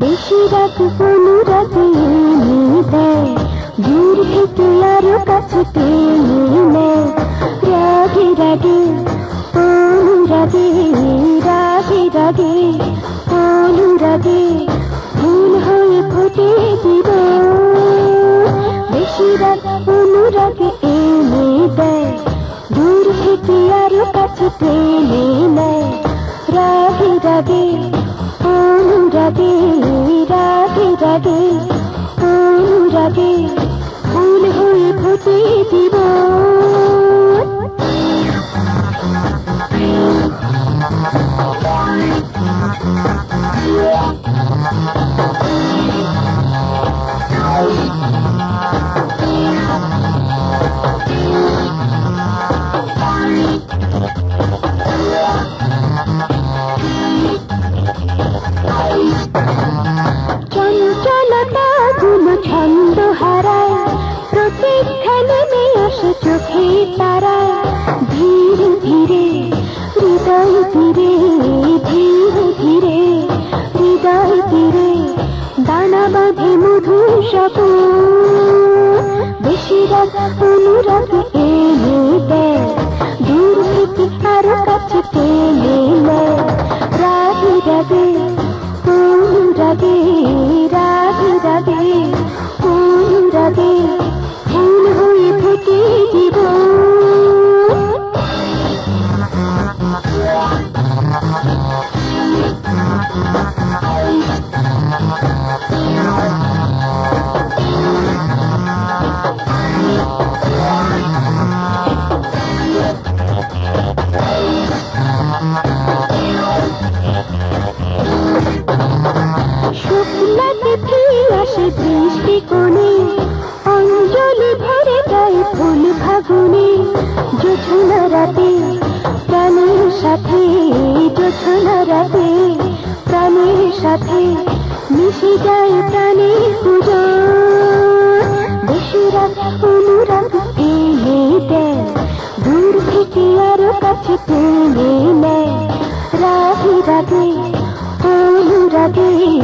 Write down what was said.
বেশি রাত অনুরাগে এনে দেয় দূর থেকে আরো কাছে টেনে কাছে টেনে নেয় রাগে রাগে অনুরাগে রাগে রাগে অনুরাগে ফুল হয়ে ফুটে দিব চঞ্চলতা অনুরাগ শুক্লা তিথি আসে বৃষ্টি কোণে অঞ্জলি ভরে যায় ফুল রাতে প্রাণের সাথে, জোছনা রাতে প্রাণের সাথে মিশে যায় প্রাণের किया रागे कछ राही रगे।